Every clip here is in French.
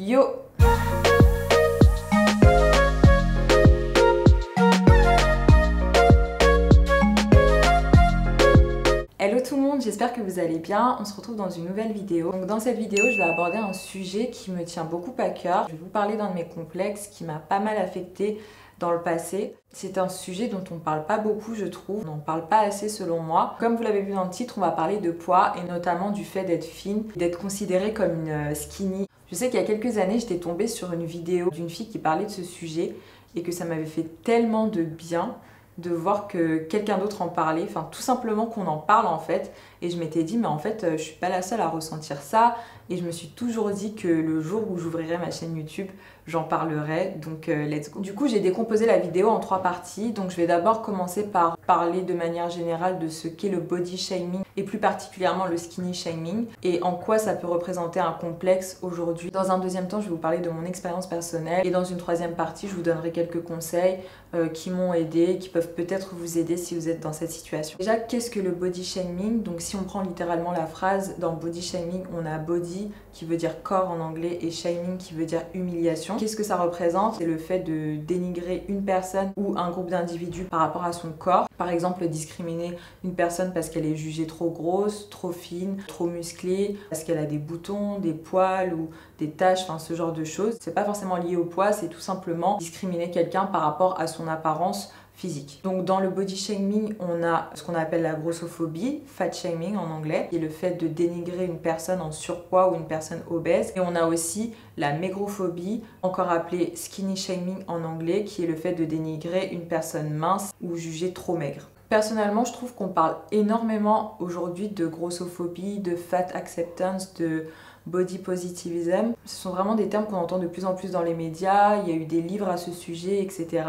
Yo Hello tout le monde, j'espère que vous allez bien. On se retrouve dans une nouvelle vidéo. Donc dans cette vidéo, je vais aborder un sujet qui me tient beaucoup à cœur. Je vais vous parler d'un de mes complexes qui m'a pas mal affecté dans le passé. C'est un sujet dont on ne parle pas beaucoup, je trouve. On n'en parle pas assez selon moi. Comme vous l'avez vu dans le titre, on va parler de poids et notamment du fait d'être fine, d'être considérée comme une euh, skinny. Je sais qu'il y a quelques années, j'étais tombée sur une vidéo d'une fille qui parlait de ce sujet et que ça m'avait fait tellement de bien de voir que quelqu'un d'autre en parlait, enfin tout simplement qu'on en parle en fait. Et je m'étais dit, mais en fait, euh, je suis pas la seule à ressentir ça. Et je me suis toujours dit que le jour où j'ouvrirai ma chaîne YouTube, j'en parlerai. Donc euh, let's go. Du coup, j'ai décomposé la vidéo en trois parties. Donc je vais d'abord commencer par parler de manière générale de ce qu'est le body shaming et plus particulièrement le skinny shaming et en quoi ça peut représenter un complexe aujourd'hui. Dans un deuxième temps, je vais vous parler de mon expérience personnelle et dans une troisième partie, je vous donnerai quelques conseils euh, qui m'ont aidé, qui peuvent peut-être vous aider si vous êtes dans cette situation. Déjà, qu'est-ce que le body shaming? Donc si on prend littéralement la phrase, dans body shaming, on a body qui veut dire corps en anglais et shaming qui veut dire humiliation. Qu'est-ce que ça représente? C'est le fait de dénigrer une personne ou un groupe d'individus par rapport à son corps. Par exemple, discriminer une personne parce qu'elle est jugée trop grosse, trop fine, trop musclée, parce qu'elle a des boutons, des poils ou des taches, enfin ce genre de choses. C'est pas forcément lié au poids, c'est tout simplement discriminer quelqu'un par rapport à son apparence physique. Donc dans le body shaming, on a ce qu'on appelle la grossophobie, fat shaming en anglais, qui est le fait de dénigrer une personne en surpoids ou une personne obèse. Et on a aussi la mégrophobie, encore appelée skinny shaming en anglais, qui est le fait de dénigrer une personne mince ou jugée trop maigre. Personnellement, je trouve qu'on parle énormément aujourd'hui de grossophobie, de fat acceptance, de body positivism. Ce sont vraiment des termes qu'on entend de plus en plus dans les médias, il y a eu des livres à ce sujet, etc.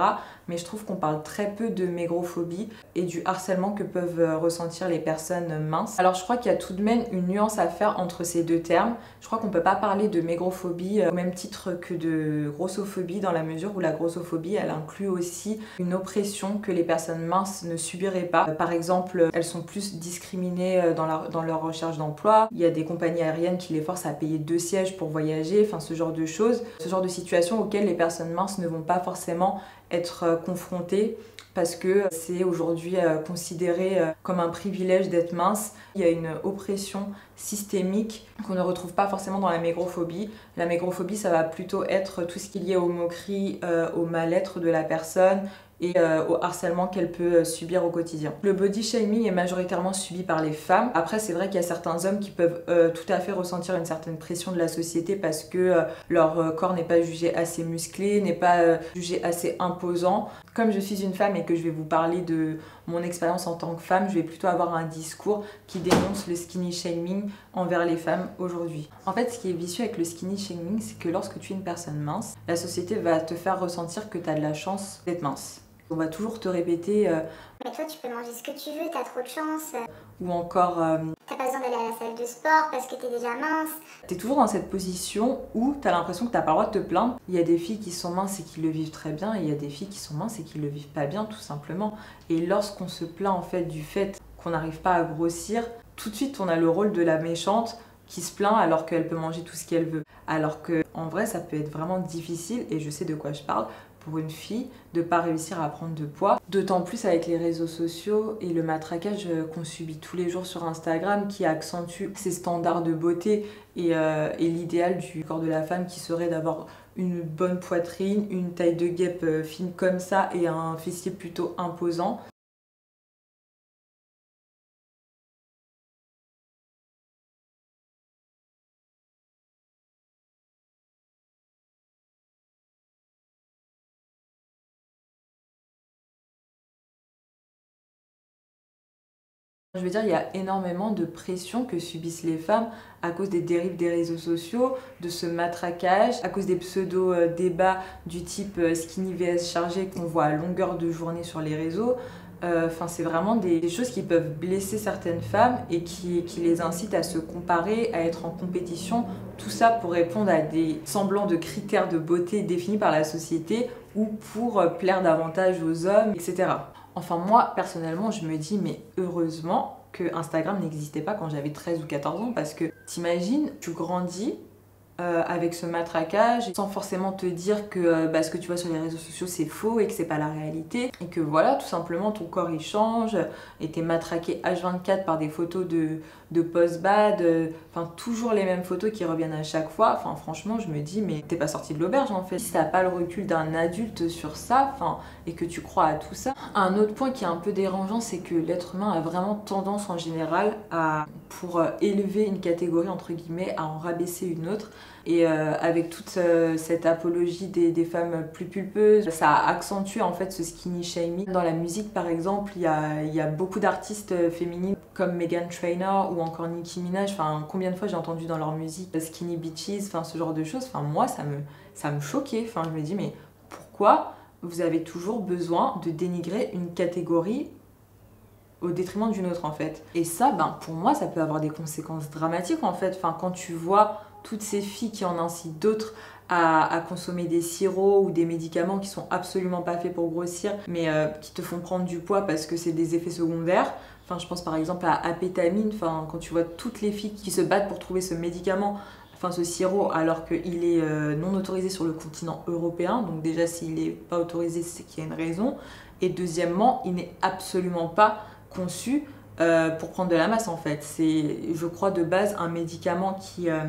Mais je trouve qu'on parle très peu de mégrophobie et du harcèlement que peuvent euh, ressentir les personnes minces. Alors je crois qu'il y a tout de même une nuance à faire entre ces deux termes. Je crois qu'on ne peut pas parler de mégrophobie euh, au même titre que de grossophobie dans la mesure où la grossophobie elle inclut aussi une oppression que les personnes minces ne subiraient pas. Euh, par exemple, elles sont plus discriminées dans, dans leur recherche d'emploi. Il y a des compagnies aériennes qui les forcent à payer deux sièges pour voyager, enfin ce genre de choses, ce genre de situations auxquelles les personnes minces ne vont pas forcément être euh, confrontées parce que c'est aujourd'hui euh, considéré euh, comme un privilège d'être mince. Il y a une oppression systémique qu'on ne retrouve pas forcément dans la mégrophobie. La mégrophobie, ça va plutôt être tout ce qui est lié aux moqueries, au mal-être de la personne, et euh, au harcèlement qu'elle peut euh, subir au quotidien. Le body shaming est majoritairement subi par les femmes. Après, c'est vrai qu'il y a certains hommes qui peuvent euh, tout à fait ressentir une certaine pression de la société parce que leur corps n'est pas jugé assez musclé, n'est pas jugé assez imposant. Comme je suis une femme et que je vais vous parler de mon expérience en tant que femme, je vais plutôt avoir un discours qui dénonce le skinny shaming envers les femmes aujourd'hui. En fait, ce qui est vicieux avec le skinny shaming, c'est que lorsque tu es une personne mince, la société va te faire ressentir que tu as de la chance d'être mince. On va toujours te répéter. Euh, mais toi, tu peux manger ce que tu veux, t'as trop de chance. Ou encore. Euh, t'as pas besoin d'aller à la salle de sport parce que t'es déjà mince. T'es toujours dans cette position où t'as l'impression que t'as pas le droit de te plaindre. Il y a des filles qui sont minces et qui le vivent très bien, et il y a des filles qui sont minces et qui le vivent pas bien, tout simplement. Et lorsqu'on se plaint en fait du fait qu'on n'arrive pas à grossir, tout de suite on a le rôle de la méchante qui se plaint alors qu'elle peut manger tout ce qu'elle veut. Alors que en vrai ça peut être vraiment difficile et je sais de quoi je parle une fille de pas réussir à prendre de poids. D'autant plus avec les réseaux sociaux et le matraquage qu'on subit tous les jours sur Instagram qui accentue ces standards de beauté et, euh, et l'idéal du corps de la femme qui serait d'avoir une bonne poitrine, une taille de guêpe euh, fine comme ça et un fessier plutôt imposant. Je veux dire, il y a énormément de pression que subissent les femmes à cause des dérives des réseaux sociaux, de ce matraquage, à cause des pseudo-débats du type euh, skinny vs chargé qu'on voit à longueur de journée sur les réseaux. Euh, enfin, c'est vraiment des, choses qui peuvent blesser certaines femmes et qui, les incitent à se comparer, à être en compétition. Tout ça pour répondre à des semblants de critères de beauté définis par la société ou pour euh, plaire davantage aux hommes, etc. Enfin, moi, personnellement, je me dis, mais heureusement que Instagram n'existait pas quand j'avais 13 ou 14 ans, parce que t'imagines, tu grandis euh, avec ce matraquage sans forcément te dire que euh, bah, ce que tu vois sur les réseaux sociaux c'est faux et que c'est pas la réalité. Et que voilà tout simplement ton corps il change. Et t'es matraqué H24 par des photos de, post-bad enfin toujours les mêmes photos qui reviennent à chaque fois. Enfin franchement je me dis mais t'es pas sorti de l'auberge en fait. Si t'as pas le recul d'un adulte sur ça enfin et que tu crois à tout ça. Un autre point qui est un peu dérangeant c'est que l'être humain a vraiment tendance en général à pour euh, élever une catégorie entre guillemets à en rabaisser une autre et euh, avec toute euh, cette apologie des, femmes plus pulpeuses, ça a accentué en fait ce skinny shaming. Dans la musique par exemple, il y a, y a, beaucoup d'artistes euh, féminines comme Megan Trainor ou encore Nicki Minaj. Enfin, combien de fois j'ai entendu dans leur musique skinny bitches, enfin ce genre de choses. Enfin moi ça me, ça me choquait. Enfin je me dis mais pourquoi vous avez toujours besoin de dénigrer une catégorie au détriment d'une autre en fait? Et ça, ben, pour moi, ça peut avoir des conséquences dramatiques en fait. Enfin, quand tu vois toutes ces filles qui en incitent d'autres à, consommer des sirops ou des médicaments qui sont absolument pas faits pour grossir, mais euh, qui te font prendre du poids parce que c'est des effets secondaires. Enfin, je pense par exemple à apétamine. Quand tu vois toutes les filles qui se battent pour trouver ce médicament, enfin ce sirop, alors qu'il est euh, non autorisé sur le continent européen. Donc déjà, s'il n'est pas autorisé, c'est qu'il y a une raison. Et deuxièmement, il n'est absolument pas conçu euh, pour prendre de la masse en fait. C'est, je crois, de base un médicament qui, euh,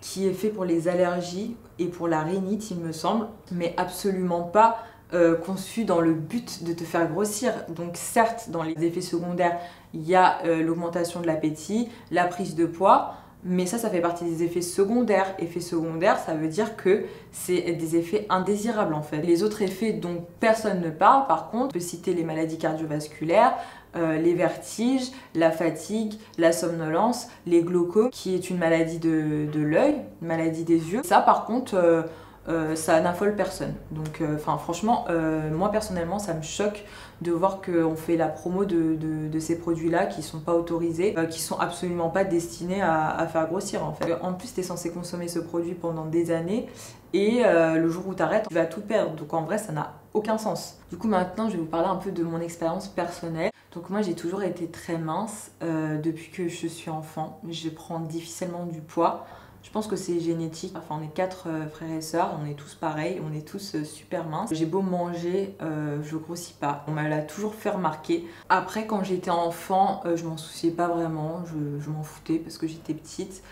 qui est fait pour les allergies et pour la rhinite, il me semble, mais absolument pas euh, conçu dans le but de te faire grossir. Donc certes, dans les effets secondaires, il y a l'augmentation de l'appétit, la prise de poids, mais ça, ça fait partie des effets secondaires. Effets secondaires, ça veut dire que c'est des effets indésirables en fait. Les autres effets dont personne ne parle, par contre, on peut citer les maladies cardiovasculaires, euh, les vertiges, la fatigue, la somnolence, les glaucomes, qui est une maladie de, de l'œil, maladie des yeux. Ça, par contre, euh, euh, ça n'affole personne. Donc, enfin, franchement, moi personnellement, ça me choque de voir qu'on fait la promo de, ces produits-là qui sont pas autorisés, qui sont absolument pas destinés à, faire grossir en fait. En plus, tu es censé consommer ce produit pendant des années et le jour où tu arrêtes, tu vas tout perdre. Donc en vrai, ça n'a aucun sens. Du coup, maintenant, je vais vous parler un peu de mon expérience personnelle. Donc moi j'ai toujours été très mince euh, depuis que je suis enfant. Je prends difficilement du poids. Je pense que c'est génétique. Enfin on est quatre euh, frères et sœurs, on est tous pareils, on est tous euh, super minces. J'ai beau manger, je grossis pas. On m'a l'a toujours fait remarquer. Après quand j'étais enfant, je m'en souciais pas vraiment, je, m'en foutais parce que j'étais petite.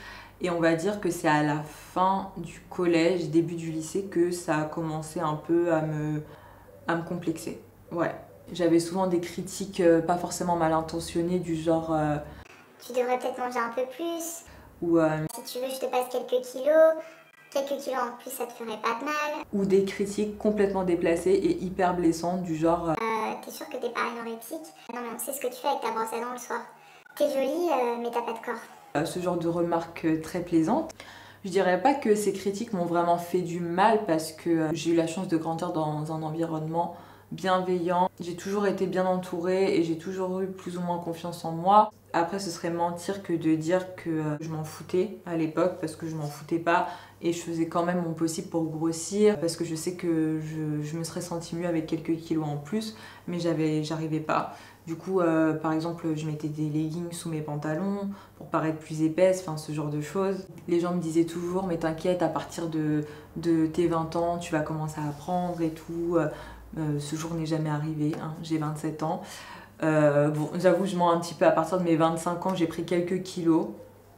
Et on va dire que c'est à la fin du collège, début du lycée, que ça a commencé un peu à me, à me complexer. Ouais, j'avais souvent des critiques euh, pas forcément mal intentionnées du genre euh, Tu devrais peut-être manger un peu plus. Ou euh, Si tu veux, je te passe quelques kilos. Quelques kilos en plus, ça te ferait pas de mal. Ou des critiques complètement déplacées et hyper blessantes du genre T'es sûr que t'es pas anorexique Non, mais on sait ce que tu fais avec ta brosse à dents le soir. T'es jolie, mais t'as pas de corps. ce genre de remarques très plaisantes. Je dirais pas que ces critiques m'ont vraiment fait du mal parce que j'ai eu la chance de grandir dans un environnement bienveillant. J'ai toujours été bien entourée et j'ai toujours eu plus ou moins confiance en moi. Après, ce serait mentir que de dire que euh, je m'en foutais à l'époque parce que je m'en foutais pas et je faisais quand même mon possible pour grossir parce que je sais que je, me serais sentie mieux avec quelques kilos en plus, mais j'arrivais pas. Du coup, euh, par exemple, je mettais des leggings sous mes pantalons pour paraître plus épaisse, enfin ce genre de choses. Les gens me disaient toujours, mais t'inquiète, à partir de, de tes 20 ans, tu vas commencer à apprendre et tout. Euh, ce jour n'est jamais arrivé, hein. j'ai 27 ans. Euh, bon, j'avoue, je mens un petit peu. À partir de mes 25 ans, j'ai pris quelques kilos.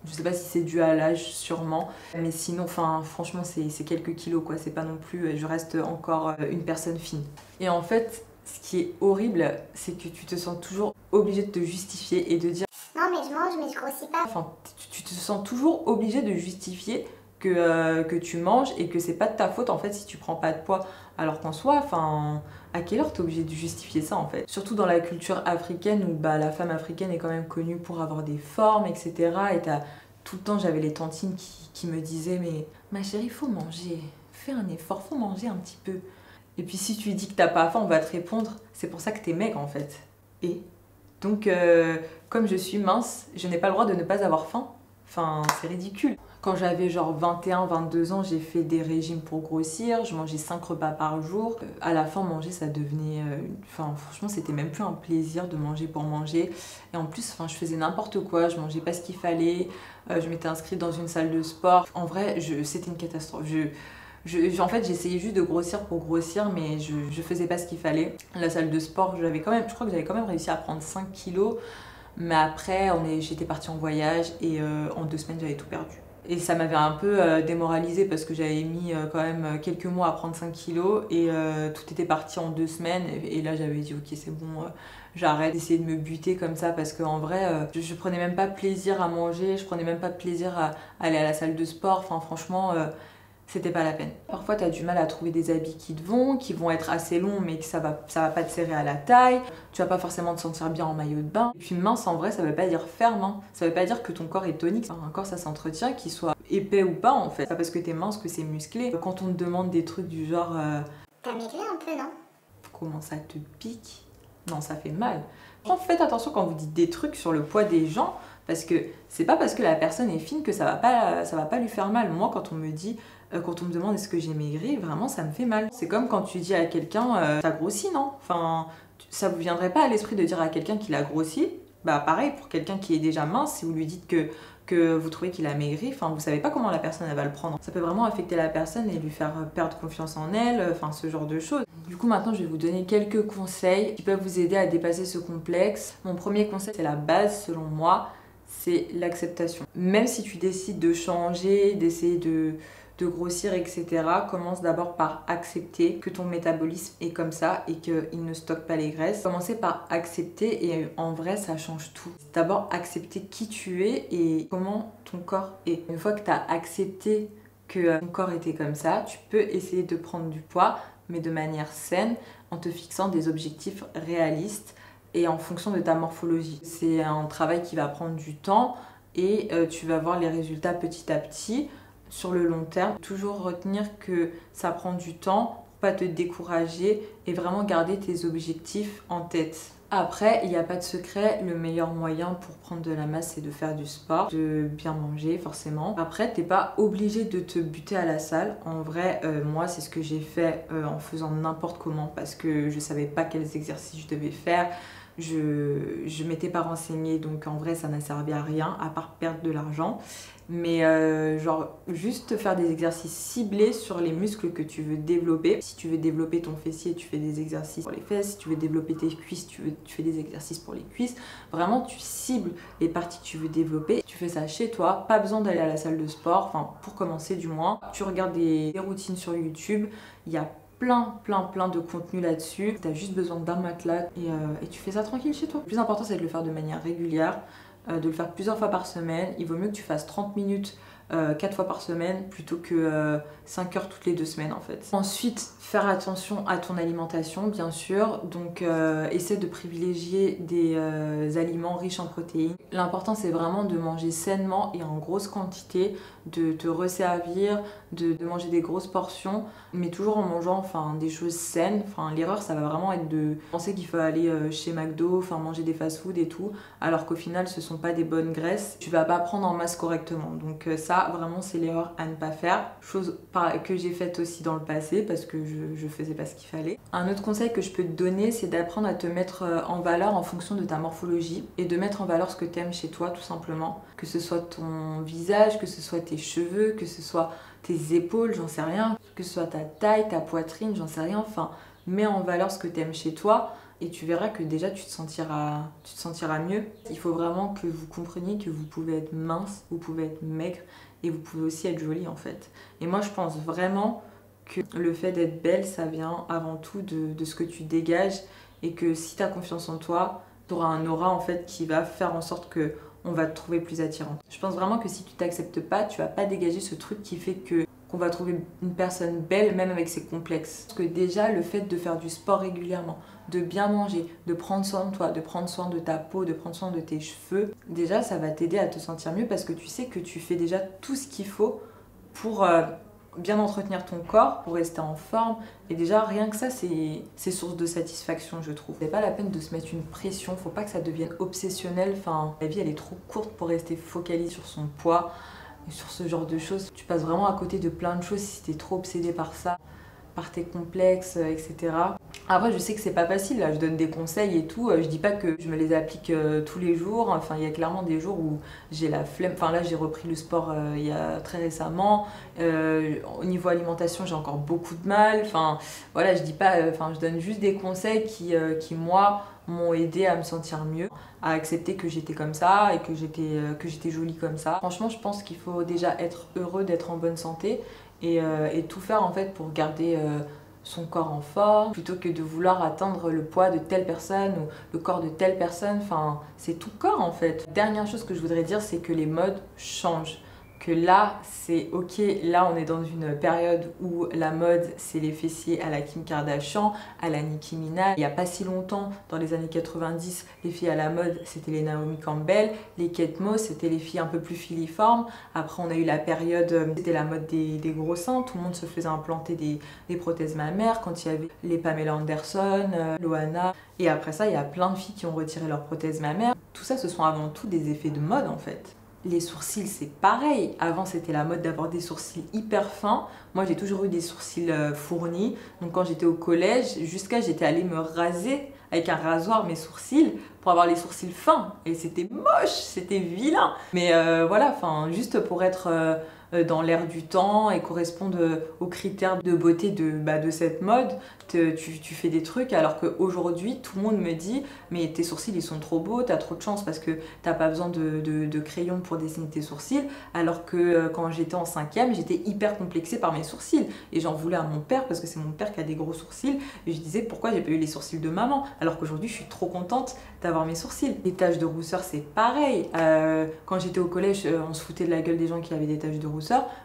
Je sais pas si c'est dû à l'âge, sûrement. Mais sinon, enfin, franchement, c'est quelques kilos, quoi. C'est pas non plus. Je reste encore euh, une personne fine. Et en fait, ce qui est horrible, c'est que tu te sens toujours obligé de te justifier et de dire Non, mais je mange, mais je grossis pas. Enfin, tu te sens toujours obligé de justifier que, euh, que tu manges et que c'est pas de ta faute en fait si tu prends pas de poids. Alors qu'en soi, enfin, à quelle heure t'es obligé de justifier ça en fait? Surtout dans la culture africaine où bah, la femme africaine est quand même connue pour avoir des formes, etc. Et t'as tout le temps, j'avais les tantines qui, qui, me disaient Mais ma chérie, faut manger, fais un effort, faut manger un petit peu. Et puis si tu dis que t'as pas faim, on va te répondre C'est pour ça que t'es maigre en fait. Et donc, euh, comme je suis mince, je n'ai pas le droit de ne pas avoir faim? Enfin, c'est ridicule Quand j'avais genre 21, 22 ans, j'ai fait des régimes pour grossir. Je mangeais 5 repas par jour. Euh, à la fin, manger, ça devenait. Euh, enfin, franchement, c'était même plus un plaisir de manger pour manger. Et en plus, enfin, je faisais n'importe quoi. Je mangeais pas ce qu'il fallait. Euh, je m'étais inscrite dans une salle de sport. En vrai, c'était une catastrophe. En fait, j'essayais juste de grossir pour grossir, mais je, je faisais pas ce qu'il fallait. La salle de sport, j'avais quand même, je crois que j'avais quand même réussi à prendre 5 kilos. Mais après, j'étais partie en voyage et en deux semaines, j'avais tout perdu. Et ça m'avait un peu euh, démoralisée parce que j'avais mis euh, quand même euh, quelques mois à prendre 5 kilos et tout était parti en deux semaines. Et, là, j'avais dit, ok, c'est bon, j'arrête d'essayer de me buter comme ça parce qu'en vrai, je, je, prenais même pas plaisir à manger, je prenais même pas plaisir à aller à la salle de sport. Enfin, franchement, c'était pas la peine. Parfois, tu as du mal à trouver des habits qui te vont, qui vont être assez longs, mais que ça va, ça va pas te serrer à la taille. Tu vas pas forcément te sentir bien en maillot de bain. Et puis mince, en vrai, ça veut pas dire ferme. Hein. Ça veut pas dire que ton corps est tonique. un corps, ça s'entretient, qu'il soit épais ou pas, en fait. C'est pas parce que t'es mince que c'est musclé. Quand on te demande des trucs du genre... Euh, T'as maigri un peu, non? Comment ça te pique? Non, ça fait mal. Faites attention quand vous dites des trucs sur le poids des gens, parce que c'est pas parce que la personne est fine que ça va pas, ça va pas lui faire mal. Moi, quand on me dit quand on me demande est-ce que j'ai maigri, vraiment ça me fait mal. C'est comme quand tu dis à quelqu'un euh, t'as grossi, non? Enfin, ça vous viendrait pas à l'esprit de dire à quelqu'un qu'il a grossi? Bah pareil, pour quelqu'un qui est déjà mince, si vous lui dites que que vous trouvez qu'il a maigri, enfin vous savez pas comment la personne va le prendre. Ça peut vraiment affecter la personne et lui faire perdre confiance en elle, enfin ce genre de choses. Du coup maintenant je vais vous donner quelques conseils qui peuvent vous aider à dépasser ce complexe. Mon premier conseil c'est la base selon moi, c'est l'acceptation. Même si tu décides de changer, d'essayer de de grossir, etc., commence d'abord par accepter que ton métabolisme est comme ça et qu'il ne stocke pas les graisses. Commencez par accepter et en vrai, ça change tout. D'abord, accepter qui tu es et comment ton corps est. Une fois que tu as accepté que ton corps était comme ça, tu peux essayer de prendre du poids, mais de manière saine, en te fixant des objectifs réalistes et en fonction de ta morphologie. C'est un travail qui va prendre du temps et euh, tu vas voir les résultats petit à petit sur le long terme. Toujours retenir que ça prend du temps pas te décourager et vraiment garder tes objectifs en tête. Après, il n'y a pas de secret, le meilleur moyen pour prendre de la masse, c'est de faire du sport, de bien manger forcément. Après, t'es pas obligé de te buter à la salle. En vrai, euh, moi, c'est ce que j'ai fait euh, en faisant n'importe comment parce que je savais pas quels exercices je devais faire. Je, je m'étais pas renseignée, donc en vrai, ça n'a servi à rien à part perdre de l'argent mais euh, genre juste faire des exercices ciblés sur les muscles que tu veux développer. Si tu veux développer ton fessier, tu fais des exercices pour les fesses. Si tu veux développer tes cuisses, tu, veux, tu fais des exercices pour les cuisses. Vraiment, tu cibles les parties que tu veux développer. Tu fais ça chez toi, pas besoin d'aller à la salle de sport, enfin pour commencer du moins. Tu regardes des, routines sur YouTube, il y a plein, plein, plein de contenu là-dessus. Tu as juste besoin d'un matelas et, euh, et tu fais ça tranquille chez toi. Le plus important, c'est de le faire de manière régulière. Euh, de le faire plusieurs fois par semaine. Il vaut mieux que tu fasses 30 minutes euh, 4 fois par semaine plutôt que 5 euh, heures toutes les deux semaines en fait. Ensuite, faire attention à ton alimentation bien sûr. Donc euh, essaie de privilégier des aliments riches en protéines. L'important c'est vraiment de manger sainement et en grosse quantité, de te resservir, de, de, manger des grosses portions, mais toujours en mangeant enfin, des choses saines. Enfin, L'erreur ça va vraiment être de penser qu'il faut aller chez McDo, enfin, manger des fast-food et tout, alors qu'au final ce sont pas des bonnes graisses. Tu vas pas prendre en masse correctement. Donc ça vraiment, c'est l'erreur à ne pas faire. Chose que j'ai faite aussi dans le passé parce que je, je faisais pas ce qu'il fallait. Un autre conseil que je peux te donner, c'est d'apprendre à te mettre euh, en valeur en fonction de ta morphologie et de mettre en valeur ce que tu aimes chez toi, tout simplement. Que ce soit ton visage, que ce soit tes cheveux, que ce soit tes épaules, j'en sais rien. Que ce soit ta taille, ta poitrine, j'en sais rien. Enfin, mets en valeur ce que tu aimes chez toi et tu verras que déjà tu te sentiras tu te sentiras mieux. Il faut vraiment que vous compreniez que vous pouvez être mince, vous pouvez être maigre et vous pouvez aussi être jolie en fait. Et moi je pense vraiment que le fait d'être belle ça vient avant tout de, ce que tu dégages et que si tu as confiance en toi, tu auras un aura en fait qui va faire en sorte que on va te trouver plus attirante. Je pense vraiment que si tu t'acceptes pas, tu vas pas dégager ce truc qui fait que qu'on va trouver une personne belle même avec ses complexes. Parce que déjà le fait de faire du sport régulièrement, de bien manger, de prendre soin de toi, de prendre soin de ta peau, de prendre soin de tes cheveux, déjà ça va t'aider à te sentir mieux parce que tu sais que tu fais déjà tout ce qu'il faut pour euh, bien entretenir ton corps, pour rester en forme. Et déjà rien que ça c'est source de satisfaction je trouve. C'est pas la peine de se mettre une pression, faut pas que ça devienne obsessionnel. La vie elle est trop courte pour rester focalisée sur son poids. Et sur ce genre de choses, tu passes vraiment à côté de plein de choses si t'es trop obsédé par ça, par tes complexes, etc. Après, je sais que c'est pas facile, là, je donne des conseils et tout. Euh, je dis pas que je me les applique euh, tous les jours. Enfin, il y a clairement des jours où j'ai la flemme. Enfin, là, j'ai repris le sport euh, il y a très récemment. au niveau alimentation, j'ai encore beaucoup de mal. Enfin, voilà, je dis pas. Enfin, je donne juste des conseils qui, qui moi, m'ont aidé à me sentir mieux, à accepter que j'étais comme ça et que j'étais jolie comme ça. Franchement, je pense qu'il faut déjà être heureux d'être en bonne santé et, et, tout faire en fait pour garder son corps en forme, plutôt que de vouloir atteindre le poids de telle personne ou le corps de telle personne. Enfin, c'est tout corps en fait. Dernière chose que je voudrais dire, c'est que les modes changent que là, c'est ok, là on est dans une période où la mode, c'est les fessiers à la Kim Kardashian, à la Nicki Minaj. Il n'y a pas si longtemps, dans les années 90, les filles à la mode, c'était les Naomi Campbell, les Kate Moss, c'était les filles un peu plus filiformes. Après, on a eu la période, euh, c'était la mode des, gros seins, tout le monde se faisait implanter des, des, prothèses mammaires quand il y avait les Pamela Anderson, euh, Loana. Et après ça, il y a plein de filles qui ont retiré leurs prothèses mammaires. Tout ça, ce sont avant tout des effets de mode en fait. Les sourcils, c'est pareil. Avant, c'était la mode d'avoir des sourcils hyper fins. Moi, j'ai toujours eu des sourcils euh, fournis. Donc, quand j'étais au collège, jusqu'à j'étais allée me raser avec un rasoir mes sourcils pour avoir les sourcils fins. Et c'était moche, c'était vilain. Mais euh, voilà, enfin, juste pour être euh, dans l'air du temps et correspondent euh, aux critères de beauté de, bah, de cette mode. Tu, tu, fais des trucs alors qu'aujourd'hui tout le monde me dit mais tes sourcils ils sont trop beaux, t'as trop de chance parce que t'as pas besoin de, de, crayon pour dessiner tes sourcils alors que euh, quand j'étais en cinquième j'étais hyper complexée par mes sourcils et j'en voulais à mon père parce que c'est mon père qui a des gros sourcils et je disais pourquoi j'ai pas eu les sourcils de maman? Alors qu'aujourd'hui je suis trop contente d'avoir mes sourcils. Les taches de rousseur c'est pareil. quand j'étais au collège on se foutait de la gueule des gens qui avaient des taches de rousseur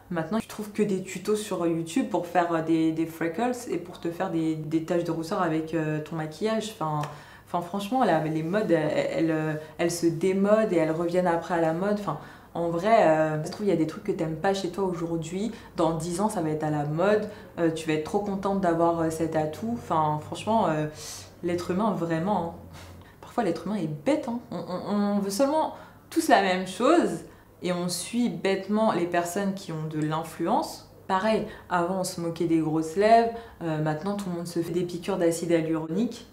Maintenant, tu trouves que des tutos sur YouTube pour faire euh, des, freckles et pour te faire des, taches de rousseur avec euh, ton maquillage. Enfin, franchement, les modes, elles, elles, se démodent et elles reviennent après à la mode. Enfin, en vrai, euh, je trouve il y a des trucs que t'aimes pas chez toi aujourd'hui. Dans 10 ans, ça va être à la mode. tu vas être trop contente d'avoir cet atout. Enfin, franchement, l'être humain, vraiment. Hein. Parfois, l'être humain est bête. Hein. on veut seulement tous la même chose et on suit bêtement les personnes qui ont de l'influence. Pareil, avant on se moquait des grosses lèvres, euh, maintenant tout le monde se fait des piqûres d'acide hyaluronique.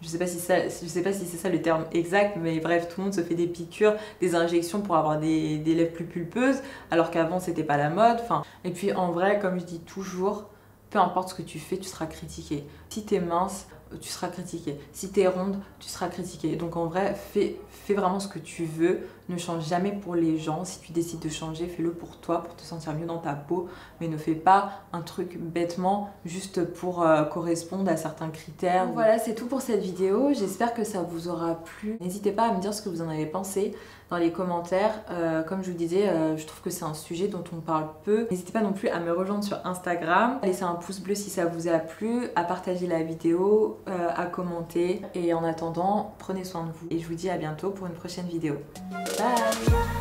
Je sais pas si sais pas si c'est ça le terme exact, mais bref, tout le monde se fait des piqûres, des injections pour avoir des, des lèvres plus pulpeuses, alors qu'avant c'était pas la mode. Enfin, et puis en vrai, comme je dis toujours, peu importe ce que tu fais, tu seras critiqué. Si tu es mince, tu seras critiqué. Si tu es ronde, tu seras critiqué. Donc en vrai, fais, fais vraiment ce que tu veux. Ne change jamais pour les gens. Si tu décides de changer, fais-le pour toi, pour te sentir mieux dans ta peau. Mais ne fais pas un truc bêtement juste pour euh, correspondre à certains critères. voilà, c'est tout pour cette vidéo. J'espère que ça vous aura plu. N'hésitez pas à me dire ce que vous en avez pensé dans les commentaires. Euh, comme je vous disais, euh, je trouve que c'est un sujet dont on parle peu. N'hésitez pas non plus à me rejoindre sur Instagram, à laisser un pouce bleu si ça vous a plu, à partager la vidéo, euh, à commenter. Et en attendant, prenez soin de vous. Et je vous dis à bientôt pour une prochaine vidéo. Bye